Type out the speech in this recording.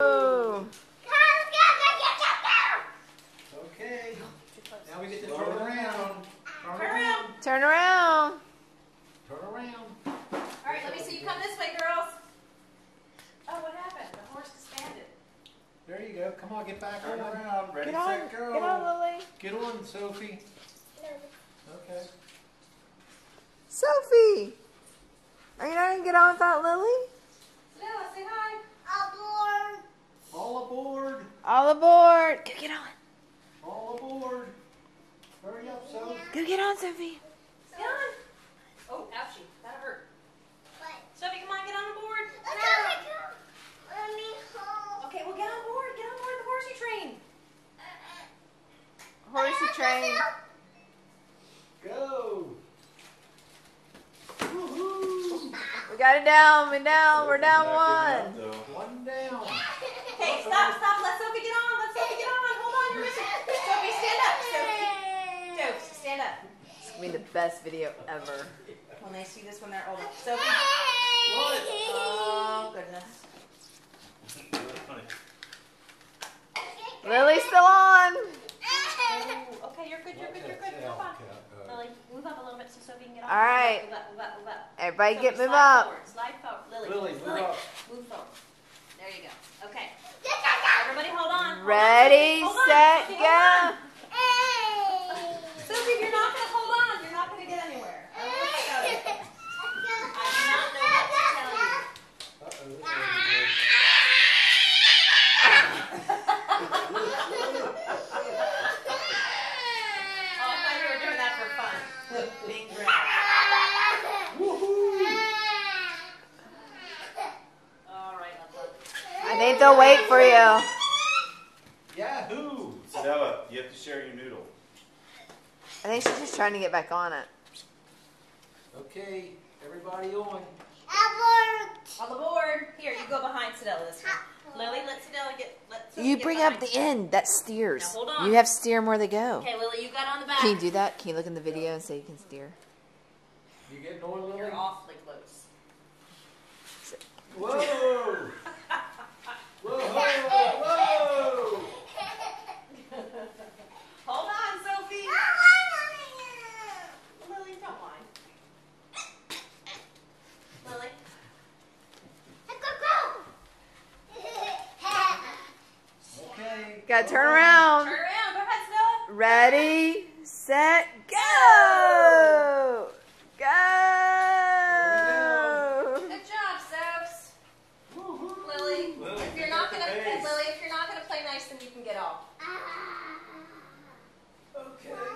Oh. Okay. Now we get to turn around. Turn Turn around. Turn around. Turn around. All right, let me see you come this way, girls. Oh, what happened? The horse disbanded. There you go. Come on, get back on around. Ready, Get on. set, go. Get on, Lily. Get on, Sophie. Okay. Sophie. Are you not gonna get on without Lily? Stella, say hi. All aboard. All aboard. Go get on. All aboard. Hurry up, Sophie. Go get on, Sophie. Get on. Oh, ouchie. That hurt. Sophie, come on, get on the board. Okay, well, get on board. Get on board the horsey train. Uh, uh, horsey train. Go. We got it down. We're down. We're down one. One down. Okay, stop, stop. Let Sophie get on. Let Sophie get on. Hold on, you're missing. Sophie, stand up. Sophie. Sophie, stand up. It's be the best video ever. When they see this when they're older. Sophie. What? Oh, goodness. Lily's still on. Ooh, okay, you're good, you're good, you're good. Hold on. Lily, move up a little bit so Sophie can get on. All right. Move up, move up, move up. Everybody Sophie, get move slide up. Forward, slide forward. Lily, Lily, move up. Move forward. There you go. Okay. Everybody hold on. Hold Ready, Sophie. Hold on, set, Sophie, go. hold on. Sophie, if you're not going to hold on, you're not going to get anywhere. I don't know what to tell you. I do not know what to tell you. Oh, I thought you were doing that for fun. Being great. All right, love, I think they'll wait for you. Yahoo! Stella, you have to share your noodle. I think she's just trying to get back on it. Okay, everybody on. On the board. Here, you go behind Stella this time. Lily, let Stella get. Let Sophie You get bring up behind. the end. That steers. Now, hold on. You have steer steer 'em where they go. Okay, Lily, you got on the back. Can you do that? Can you look in the video and say you can steer? You getting on, Lily? You're awfully close. Gotta turn around. Turn around. Go ahead, Stella. Ready, set, go. Go. Good job, Lily, if you're not gonna play, Lily, if you're not gonna play nice, then you can get off. Okay.